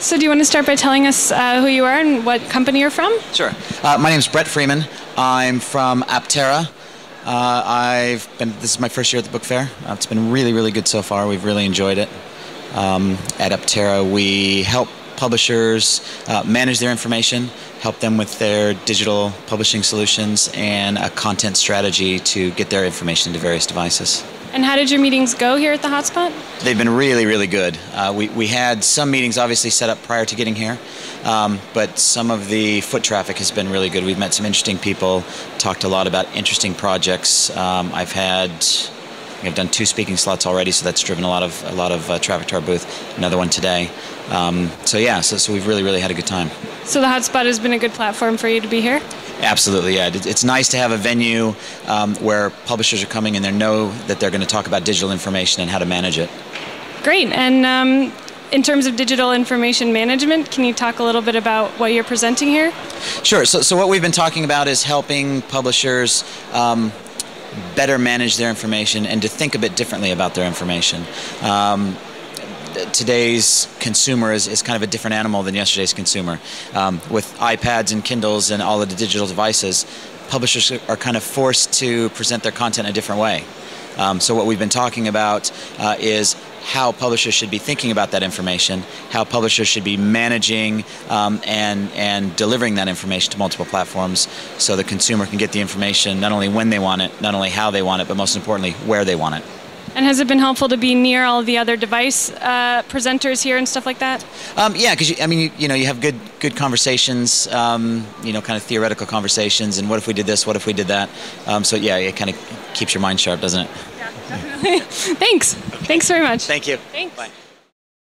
So, do you want to start by telling us uh, who you are and what company you're from? Sure. Uh, my name is Bret Freeman. I'm from Aptara. Uh, I've been. This is my first year at the book fair. Uh, it's been really, really good so far. We've really enjoyed it. Um, at Aptara, we help publishers uh, manage their information, help them with their digital publishing solutions, and a content strategy to get their information to various devices. And how did your meetings go here at the hotspot? They've been really, really good. Uh, we, we had some meetings obviously set up prior to getting here, um, but some of the foot traffic has been really good. We've met some interesting people, talked a lot about interesting projects. Um, I've had I've done two speaking slots already, so that's driven a lot of a lot of uh, traffic to our booth. Another one today. Um, so yeah, so, so we've really really had a good time. So the hotspot has been a good platform for you to be here. Absolutely, yeah. It's nice to have a venue um, where publishers are coming and they know that they're going to talk about digital information and how to manage it. Great. And um, in terms of digital information management, can you talk a little bit about what you're presenting here? Sure. So, so what we've been talking about is helping publishers um, better manage their information and to think a bit differently about their information. Um, today's consumer is, is kind of a different animal than yesterday's consumer. Um, with iPads and Kindles and all of the digital devices, publishers are kind of forced to present their content a different way. Um, so what we've been talking about uh, is how publishers should be thinking about that information, how publishers should be managing um, and and delivering that information to multiple platforms, so the consumer can get the information not only when they want it, not only how they want it, but most importantly where they want it. And has it been helpful to be near all the other device uh, presenters here and stuff like that? Um, yeah, because I mean, you, you, know, you have good good conversations, um, you know, kind of theoretical conversations, and what if we did this? What if we did that? Um, so yeah, it kind of keeps your mind sharp, doesn't it? Thanks. Okay. Thanks very much. Thank you. Thanks. Bye.